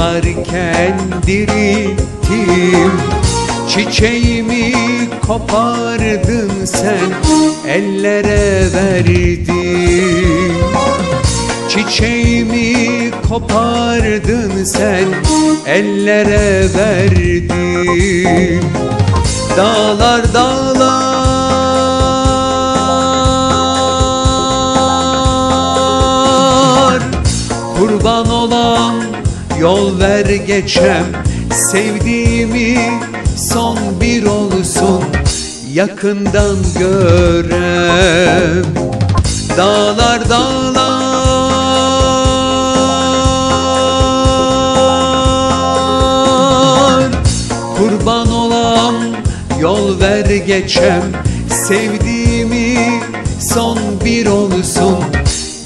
Ağlarken dirilttim. Çiçeğimi kopardın sen Ellere verdin. Çiçeğimi kopardın sen Ellere verdin. Dağlar dağlar Kurban olan yol ver geçem Sevdiğimi son bir olsun. Yakından görem Dağlar dağlar. Kurban olam yol ver geçem Sevdiğimi son bir olsun.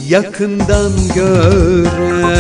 Yakından görem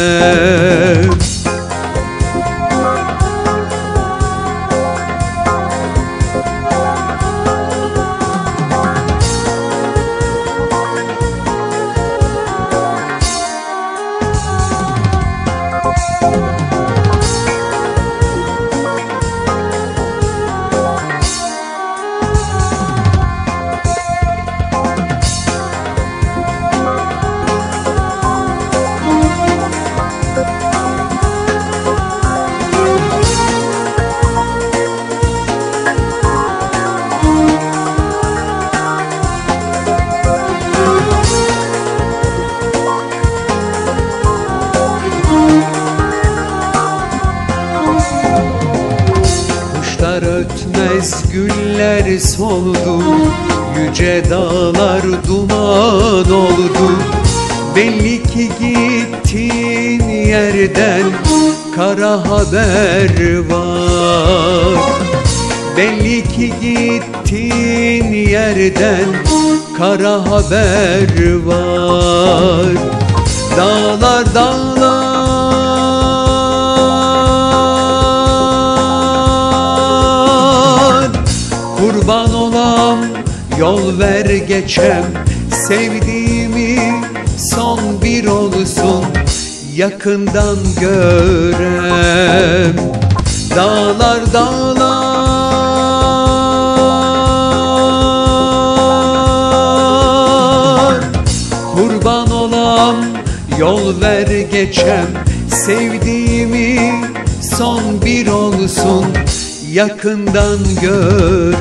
güller soldu Yüce dağlar duman oldu. Belli ki gittiğin yerden Kara haber var. Belli ki gittiğin yerden Kara haber var. Dağlar dağlar Kurban olam yol ver geçem. Sevdiğimi son bir olsun Yakından görem. Dağlar dağlar Kurban olam yol ver geçem. Sevdiğimi son bir olsun yakından gören.